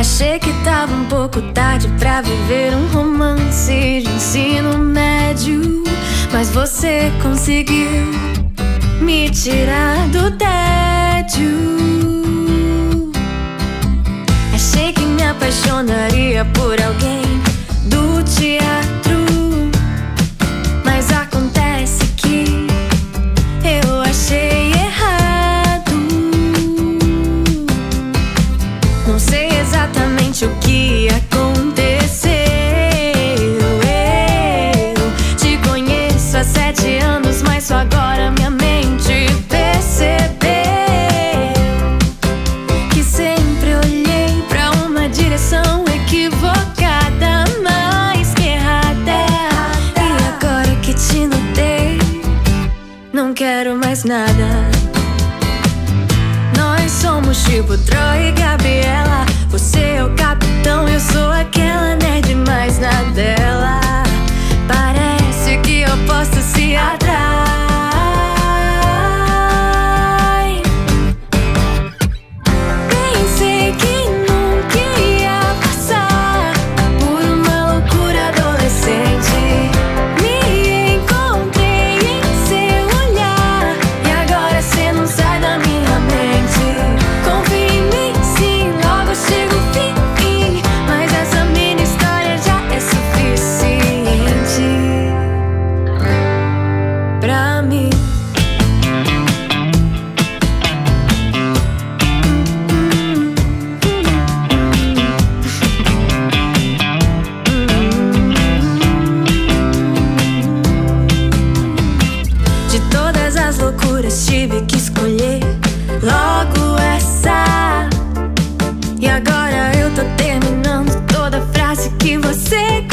Achei que tava um pouco tarde pra viver um romance de ensino médio. Mas você conseguiu me tirar do tédio. Achei que me apaixonaria por alguém do teatro. O que aconteceu. Eu te conheço há sete anos, mas só agora minha mente percebeu que sempre olhei pra uma direção equivocada, mais que errada. E agora que te notei, não quero mais nada. Somos tipo Troy e Gabriela. Você é o capitão, que você